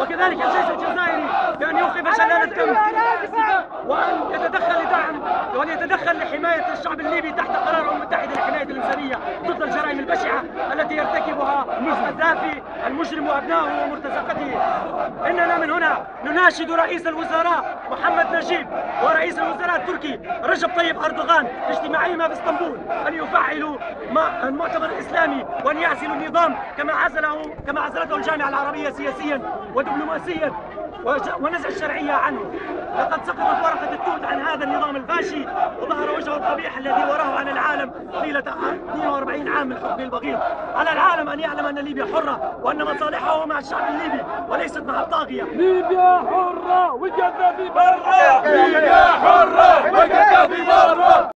وكذلك الجيش الجزائري بأن يوقف شلال الدم وأن يتدخل لدعم وأن يتدخل لحماية الشعب الليبي تحت قرار الأمم المتحدة لحماية الإنسانية ضد الجرائم البشعة. القذافي المجرم وأبنائه ومرتزقته. إننا من هنا نناشد رئيس الوزراء محمد نجيب ورئيس الوزراء التركي رجب طيب أردوغان في اجتماعهما في إسطنبول أن يفعلوا المؤتمر الإسلامي وأن يعزلوا النظام كما عزله كما عزلته الجامعة العربية سياسيا ودبلوماسيا ونزع الشرعية عنه. لقد سقطت ورقة التوت عن هذا النظام الفاشي وظهر وجهه القبيح الذي وراه على العالم طيلة 42 عام من حكمه البغيض على العالم أن يعلم أن ليبيا حرة وأن مصالحه مع الشعب الليبي وليست مع الطاغية. ليبيا حرة والقذافي برا ليبيا